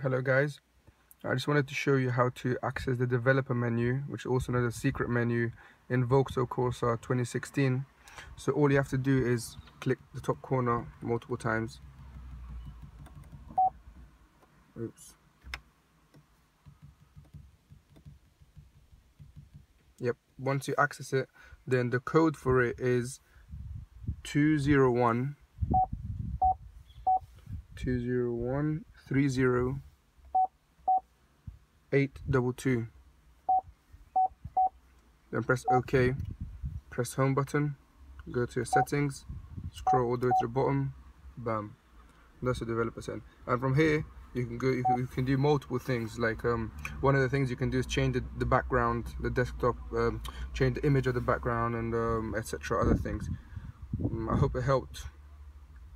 Hello guys, I just wanted to show you how to access the developer menu, which is also known as secret menu in Vauxhall Corsa 2016. So all you have to do is click the top corner multiple times. Oops. Yep, once you access it, then the code for it is 201 201 30 822 then press OK. Press home button. Go to your settings. Scroll all the way to the bottom. Bam. That's the developer setting and from here you can go you can, you can do multiple things. Like um, one of the things you can do is change the, the background the desktop um, change the image of the background and um, etc other things. Um, I hope it helped